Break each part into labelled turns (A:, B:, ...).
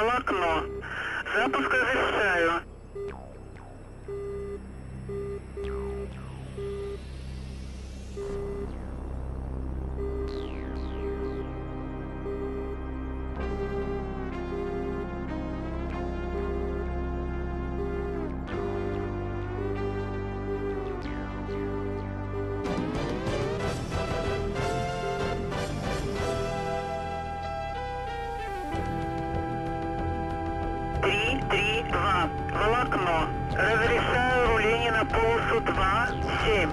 A: Волокно. Запуск разрешаю. Разрешаю руление на полосу 2-7.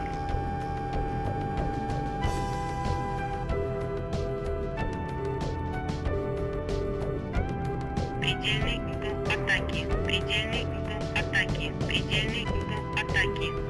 B: Предельный угол атаки. Предельный угол атаки. Предельный угол атаки.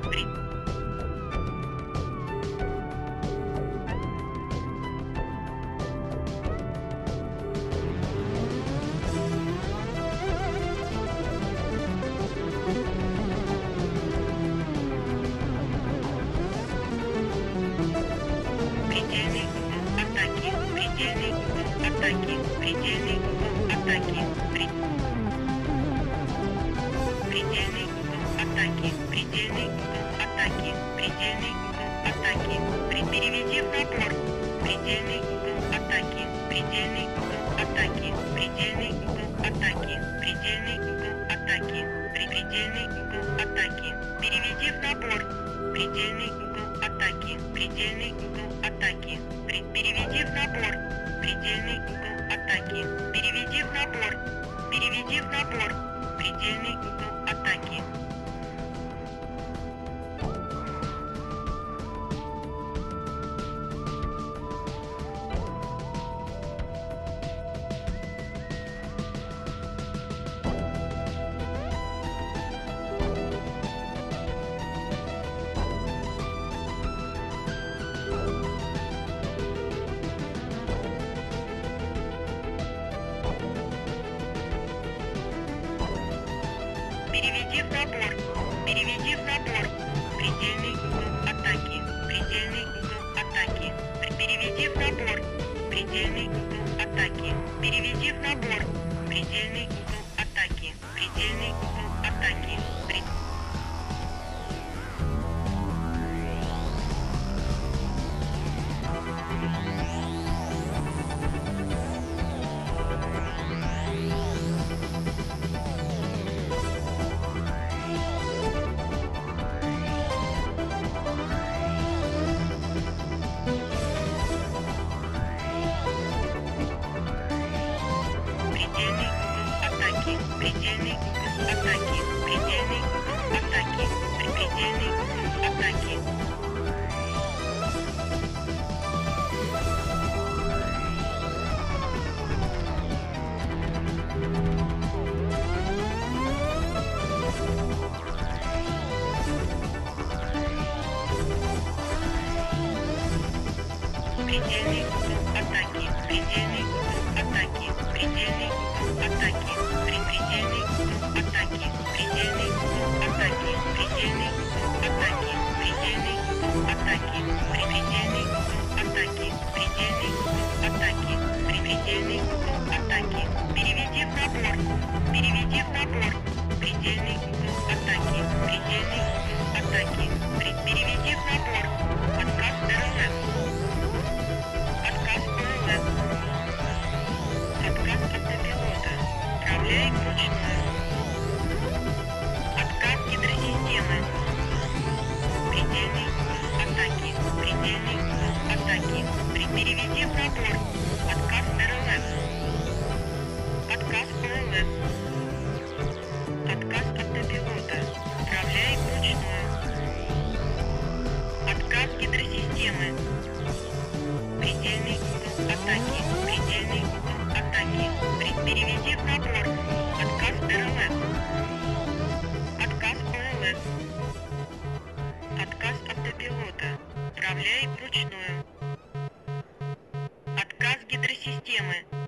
B: Предельный угол атаки. Переведи в набор. Предельный Изменив набор, предельный угол атаки. Переведи в набор. Переведи в набор. Предельный угол атаки. Предельный угол атаки. Переведи в набор. Предельный угол атаки. Переведи в набор. Предельный угол beginning. Управляем вручную. Откат гидросистемы. Предельный. Атаки. Предельный. Атаки. При переведе в затвор. пилота. Управляй вручную. Отказ гидросистемы.